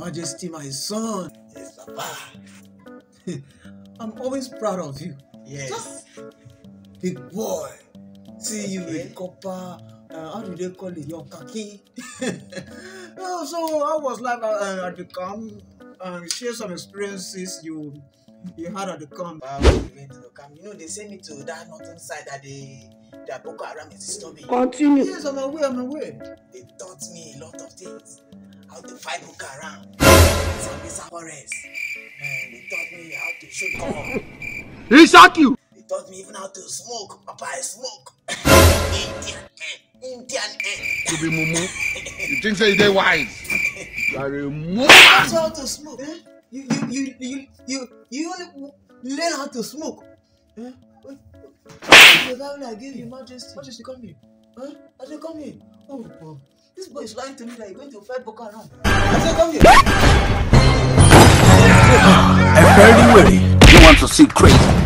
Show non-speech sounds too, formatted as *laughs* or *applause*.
Majesty, my son. Yes, Papa. *laughs* I'm always proud of you. Yes. Big boy. See you Okay. with corper. Uh, how do they call it? Your khaki. *laughs* oh, so I was like uh, at the camp. Um, share some experiences you you had at the camp. Wow, we went to the camp. You know, they sent me to that northern side that they that Boko Haram is disturbing. Continue. Yes, I'm aware. I'm aware. They taught me a lot of things. How to fight Boko Haram. Sambisa forest. And they taught me how to shoot gun. He shock you. They taught me even how to smoke. Papa, I smoke. Indian end. Indian end. You be mumu. You think say you dey wise? You are a mumu. That's how to smoke. Eh? You you you you you you only learn how to smoke. Eh? The Bible I gave you, Majesty. Majesty, come here. Huh? I said, come here. Oh, oh. This boy is lying to me that you're going to fight Boko Haram. I said, come here. A very worry. You want to see crazy?